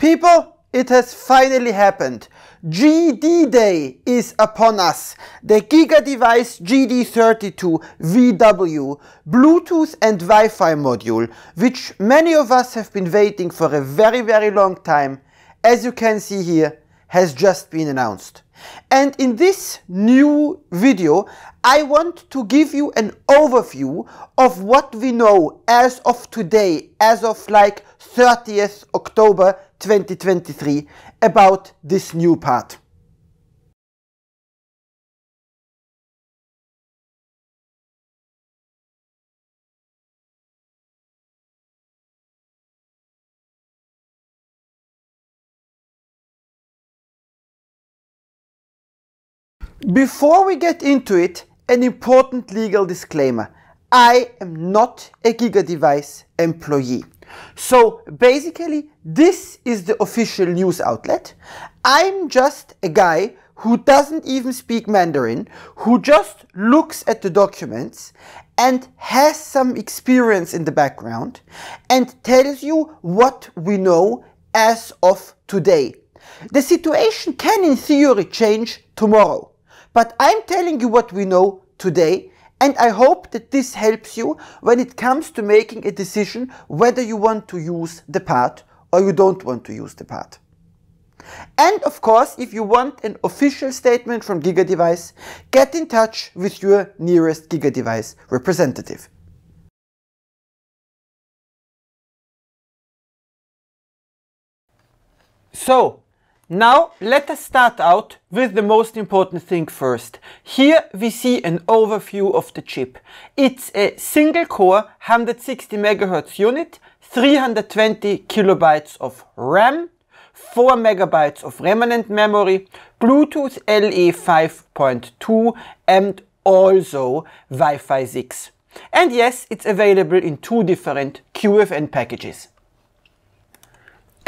People, it has finally happened. GD Day is upon us. The GigaDevice GD32 VW Bluetooth and Wi-Fi module, which many of us have been waiting for a very, very long time, as you can see here, has just been announced. And in this new video, I want to give you an overview of what we know as of today, as of like 30th October 2023 about this new part. Before we get into it, an important legal disclaimer. I am not a GigaDevice employee. So basically, this is the official news outlet. I'm just a guy who doesn't even speak Mandarin, who just looks at the documents and has some experience in the background and tells you what we know as of today. The situation can in theory change tomorrow. But I'm telling you what we know today, and I hope that this helps you when it comes to making a decision whether you want to use the part or you don't want to use the part. And of course, if you want an official statement from GigaDevice, get in touch with your nearest GigaDevice representative. So, now let us start out with the most important thing first. Here we see an overview of the chip. It's a single core 160 MHz unit, 320 kilobytes of RAM, 4 megabytes of remnant memory, Bluetooth LE 5.2 and also Wi-Fi 6. And yes, it's available in two different QFN packages.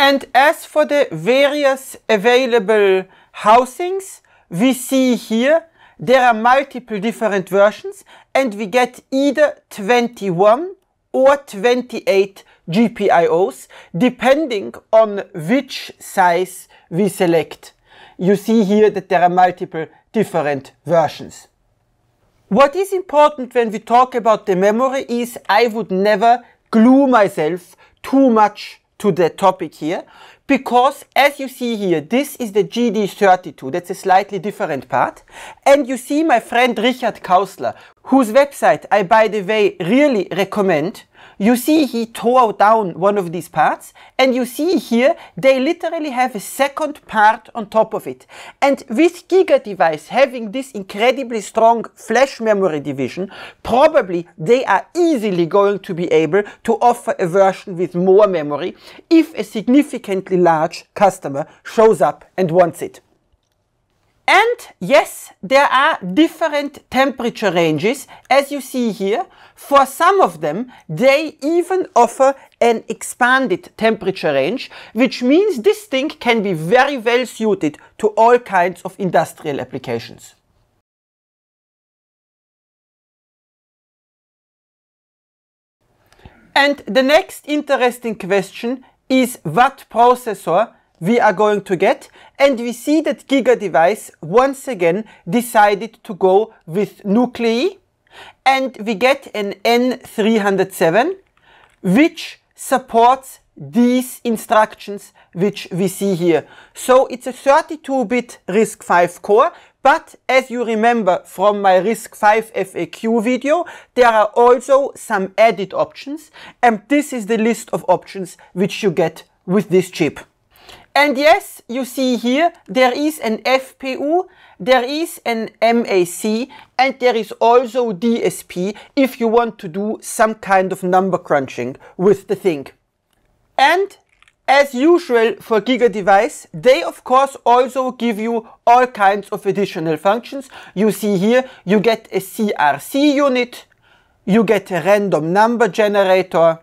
And as for the various available housings, we see here there are multiple different versions and we get either 21 or 28 GPIOs depending on which size we select. You see here that there are multiple different versions. What is important when we talk about the memory is I would never glue myself too much to the topic here because as you see here, this is the GD32, that's a slightly different part. And you see my friend Richard Kausler, whose website I by the way really recommend, you see he tore down one of these parts and you see here they literally have a second part on top of it. And with GigaDevice having this incredibly strong flash memory division, probably they are easily going to be able to offer a version with more memory if a significantly large customer shows up and wants it. And yes, there are different temperature ranges, as you see here. For some of them, they even offer an expanded temperature range, which means this thing can be very well suited to all kinds of industrial applications. And the next interesting question is what processor we are going to get and we see that GigaDevice once again decided to go with Nuclei and we get an N307 which supports these instructions which we see here. So it's a 32-bit RISC-V core, but as you remember from my RISC-V FAQ video, there are also some added options, and this is the list of options which you get with this chip. And yes, you see here, there is an FPU, there is an MAC, and there is also DSP if you want to do some kind of number crunching with the thing. And as usual for GigaDevice, they of course also give you all kinds of additional functions. You see here, you get a CRC unit, you get a random number generator,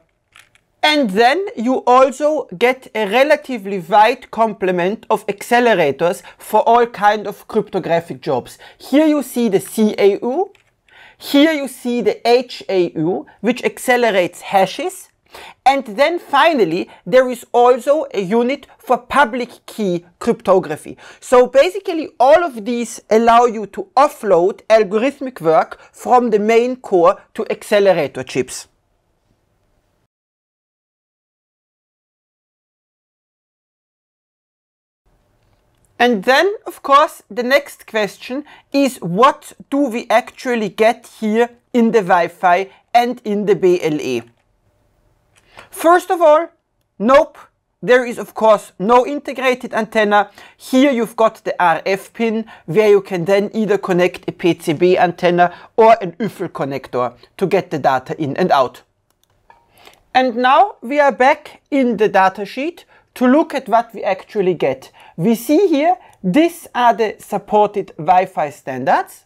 and then you also get a relatively wide complement of accelerators for all kind of cryptographic jobs. Here you see the CAU, here you see the HAU, which accelerates hashes, And then finally, there is also a unit for public key cryptography. So basically all of these allow you to offload algorithmic work from the main core to accelerator chips. And then, of course, the next question is what do we actually get here in the Wi-Fi and in the BLE? First of all, nope, there is of course no integrated antenna. Here you've got the RF pin where you can then either connect a PCB antenna or an UFL connector to get the data in and out. And now we are back in the datasheet to look at what we actually get. We see here, these are the supported Wi-Fi standards.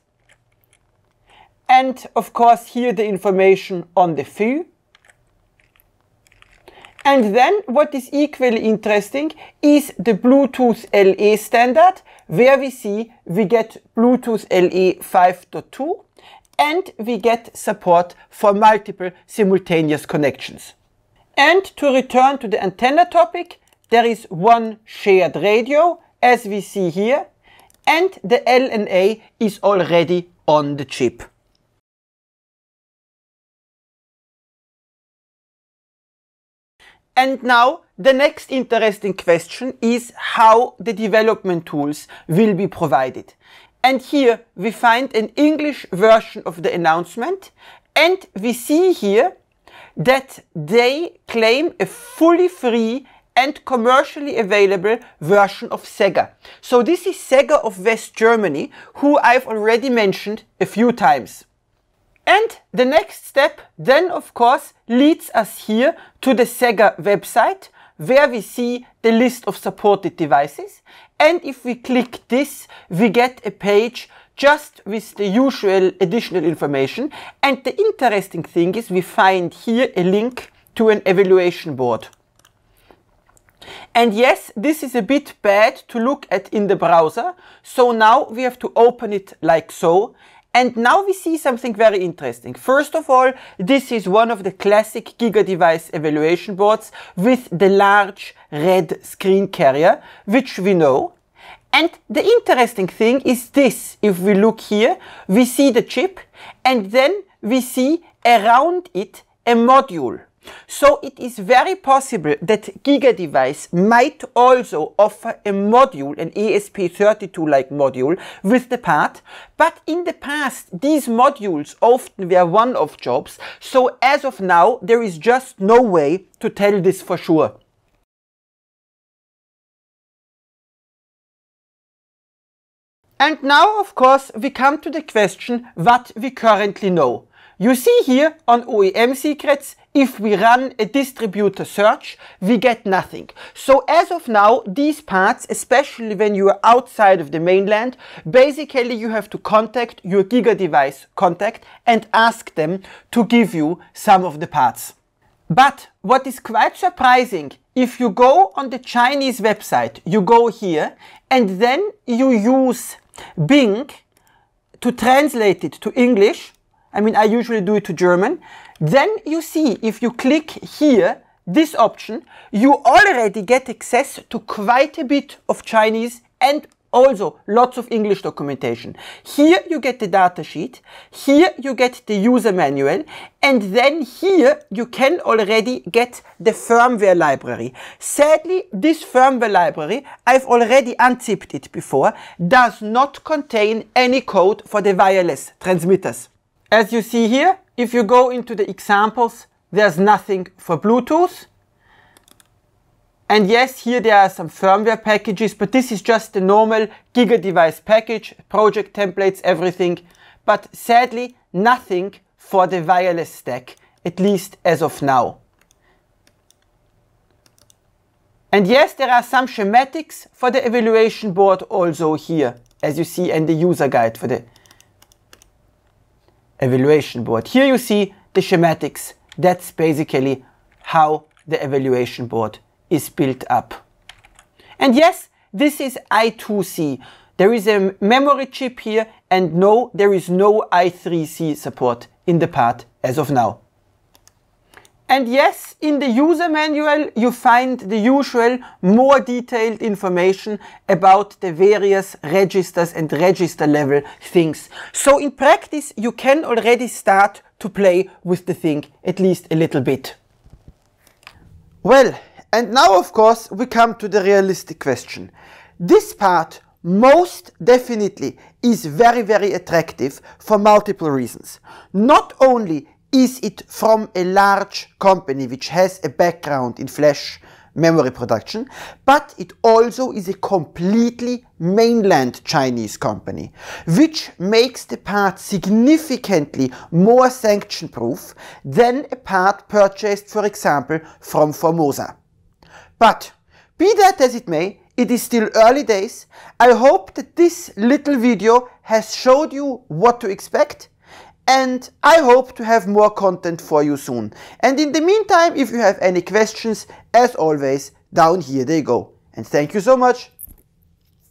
And of course here the information on the FU. And then what is equally interesting is the Bluetooth LE standard, where we see we get Bluetooth LE 5.2 and we get support for multiple simultaneous connections. And to return to the antenna topic, there is one shared radio, as we see here, and the LNA is already on the chip. And now the next interesting question is how the development tools will be provided. And here we find an English version of the announcement and we see here that they claim a fully free and commercially available version of SEGGER. So this is SEGGER of West Germany, who I've already mentioned a few times. And the next step then of course leads us here to the SEGGER website where we see the list of supported devices. And if we click this, we get a page just with the usual additional information. And the interesting thing is we find here a link to an evaluation board. And yes, this is a bit bad to look at in the browser. So now we have to open it like so. And now we see something very interesting. First of all, this is one of the classic GigaDevice evaluation boards with the large red screen carrier, which we know. And the interesting thing is this. If we look here, we see the chip and then we see around it a module. So it is very possible that GigaDevice might also offer a module, an ESP32-like module with the part, but in the past these modules often were one-off jobs, so as of now there is just no way to tell this for sure. And now, of course, we come to the question what we currently know. You see here on OEM secrets, if we run a distributor search, we get nothing. So as of now, these parts, especially when you are outside of the mainland, basically you have to contact your GigaDevice contact and ask them to give you some of the parts. But what is quite surprising, if you go on the Chinese website, you go here and then you use Bing to translate it to English, I mean, I usually do it to German. Then you see, if you click here, this option, you already get access to quite a bit of Chinese and also lots of English documentation. Here you get the datasheet, here you get the user manual, and then here you can already get the firmware library. Sadly, this firmware library, I've already unzipped it before, does not contain any code for the wireless transmitters. As you see here, if you go into the examples, there's nothing for Bluetooth. And yes, here there are some firmware packages, but this is just the normal GigaDevice package, project templates, everything. But sadly, nothing for the wireless stack, at least as of now. And yes, there are some schematics for the evaluation board also here, as you see in the user guide for the evaluation board. Here you see the schematics. That's basically how the evaluation board is built up. And yes, this is I2C. There is a memory chip here and no, there is no I3C support in the part as of now. And yes, in the user manual you find the usual more detailed information about the various registers and register level things. So in practice you can already start to play with the thing at least a little bit. Well, and now of course we come to the realistic question. This part most definitely is very very attractive for multiple reasons. Not only is it from a large company which has a background in flash memory production, but it also is a completely mainland Chinese company, which makes the part significantly more sanction proof than a part purchased, for example, from Formosa. But be that as it may, it is still early days. I hope that this little video has showed you what to expect and I hope to have more content for you soon. And in the meantime, if you have any questions, as always, down here they go. And thank you so much